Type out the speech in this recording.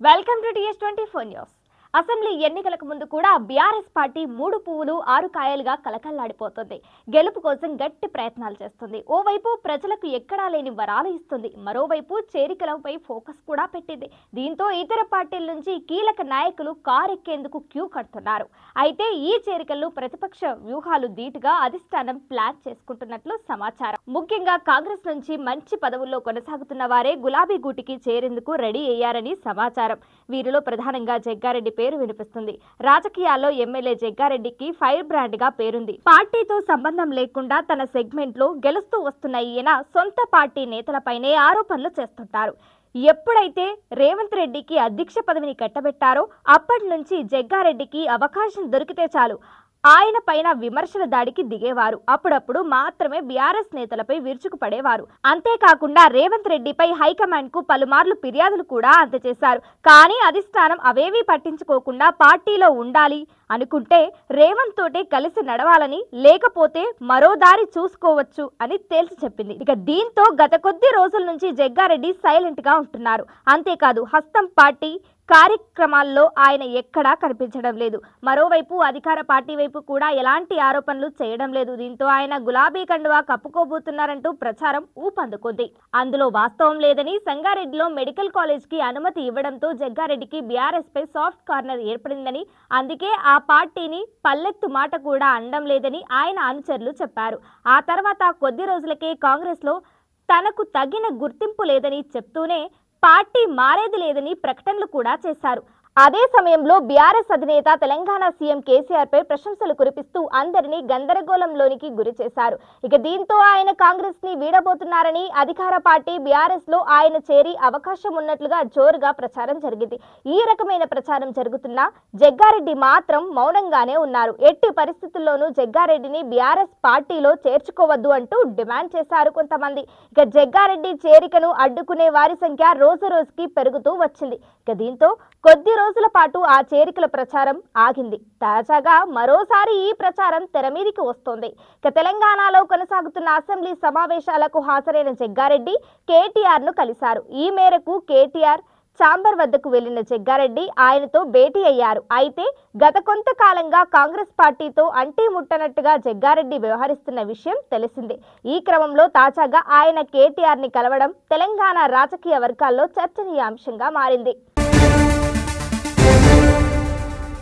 Welcome to TS24 News. Assembly ఎన్నికలకు ముందు కూడా బీఆర్ఎస్ పార్టీ మూడు పువ్వులు ఆరు కాయలుగా కలకల్లాడిపోతుంది. గెలుపు కోసం గట్టి ప్రయత్నాలు చేస్తుంది. ఓవైపు ప్రజలకు ఎక్కడా లేని వరాలు ఇస్తుంది. మరోవైపు చేరికలపై ఫోకస్ కూడా పెట్టింది. దీంతో ఇతర పార్టీల నుంచి కీలక నాయకులు కారెక్కేందుకు క్యూ కడుతున్నారు. అయితే ఈ చేరికల్లో ప్రతిపక్ష వ్యూహాలు ధీటుగా అధిష్టానం ప్లాన్ చేసుకుంటున్నట్లు సమాచారం. ముఖ్యంగా కాంగ్రెస్ నుంచి మంచి పదవుల్లో కొనసాగుతున్న వారే గులాబీ గూటికి చేరేందుకు రెడీ అయ్యారని సమాచారం. వీరిలో ప్రధానంగా జగ్గారెడ్డి పేరు వినిపిస్తుంది. రాజకీయాల్లో ఎమ్మెల్యే జగ్గారెడ్డికి ఫైర్ బ్రాండ్గా పేరుంది. పార్టీతో సంబంధం లేకుండా తన సెగ్మెంట్లో గెలుస్తూ వస్తున్న ఈయన సొంత పార్టీ నేతలపైనే ఆరోపణలు చేస్తుంటారు. ఎప్పుడైతే రేవంత్ రెడ్డికి అధ్యక్ష పదవిని కట్టబెట్టారో అప్పటి నుంచి జగ్గారెడ్డికి అవకాశం దొరికితే చాలు. ఆయన పైన విమర్శల దాడికి దిగేవారు. అప్పుడప్పుడు మాత్రమే బీఆర్ఎస్ నేతలపై విరుచుకుపడేవారు. అంతేకాకుండా రేవంత్ రెడ్డిపై హైకమాండ్కు పలుమార్లు ఫిర్యాదులు కూడా అందజేశారు. కానీ అధిష్టానం అవేవీ పట్టించుకోకుండా పార్టీలో ఉండాలి అనుకుంటే రేవంత్ తోటే కలిసి నడవాలని లేకపోతే మరో దారి చూసుకోవచ్చు అని తేల్చి చెప్పింది. ఇక దీంతో గత కొద్ది రోజుల నుంచి జగ్గారెడ్డి సైలెంట్గా ఉంటున్నారు. అంతేకాదు హస్తం పార్టీ కార్యక్రమాల్లో ఆయన ఎక్కడా కనిపించడం లేదు. మరోవైపు అధికార పార్టీ వైపు కూడా ఎలాంటి ఆరోపణలు చేయడం లేదు. దీంతో ఆయన గులాబీ కండువా కప్పుకోబోతున్నారంటూ ప్రచారం ఊపందుకుంది. అందులో వాస్తవం లేదని సంగారెడ్డిలో మెడికల్ కాలేజ్కి అనుమతి ఇవ్వడంతో జగ్గారెడ్డికి బీఆర్ఎస్ పై సాఫ్ట్ కార్నర్ ఏర్పడిందని అందుకే ఆ పార్టీని పల్లెత్తు మాట కూడా అండం లేదని ఆయన అనుచరులు చెప్పారు. ఆ తర్వాత కొద్ది రోజులకే కాంగ్రెస్లో తనకు తగిన గుర్తింపు లేదని చెప్తూనే పార్టీ మారేది లేదని ప్రకటనలు కూడా చేశారు. అదే సమయంలో బీఆర్ఎస్ అధినేత తెలంగాణ సీఎం కేసీఆర్ పై ప్రశంసలు కురిపిస్తూ అందరినీ గందరగోళంలోనికి గురి చేశారు. ఇక దీంతో ఆయన కాంగ్రెస్ని వీడబోతున్నారని అధికార పార్టీ బీఆర్ఎస్లో ఆయన చేరి అవకాశం ఉన్నట్లుగా జోరుగా ప్రచారం జరిగింది. ఈ రకమైన ప్రచారం జరుగుతున్నా జగ్గారెడ్డి మాత్రం మౌనంగానే ఉన్నారు. ఎట్టి పరిస్థితుల్లోనూ జగ్గారెడ్డిని బీఆర్ఎస్ పార్టీలో చేర్చుకోవద్దు అంటూ డిమాండ్ చేశారు కొంతమంది. ఇక జగ్గారెడ్డి చేరికను అడ్డుకునే వారి సంఖ్య రోజు రోజుకి పెరుగుతూ వచ్చింది. ఇక దీంతో కొద్ది రోజుల పాటు ఆ చేరికల ప్రచారం ఆగింది. తాజాగా మరోసారి ఈ ప్రచారం తెర మీదికి వస్తోంది. ఇక తెలంగాణలో కొనసాగుతున్న అసెంబ్లీ సమావేశాలకు హాజరైన జగ్గారెడ్డి కేటీఆర్ను కలిశారు. ఈ మేరకు కేటీఆర్ చాంబర్ వద్దకు వెళ్ళిన జగ్గారెడ్డి ఆయనతో భేటీ అయ్యారు. అయితే గత కొంతకాలంగా కాంగ్రెస్ పార్టీతో అంటీ ముట్టనట్టుగా జగ్గారెడ్డి వ్యవహరిస్తున్న విషయం తెలిసిందే. ఈ క్రమంలో తాజాగా ఆయన కేటీఆర్ని కలవడం తెలంగాణ రాజకీయ వర్గాల్లో చర్చనీయాంశంగా మారింది.